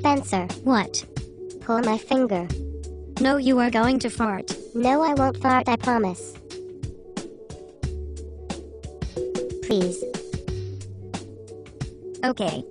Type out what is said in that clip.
Spencer, What? pull my finger. No, you are going to fart. No, I won't fart, I promise. Please. Okay.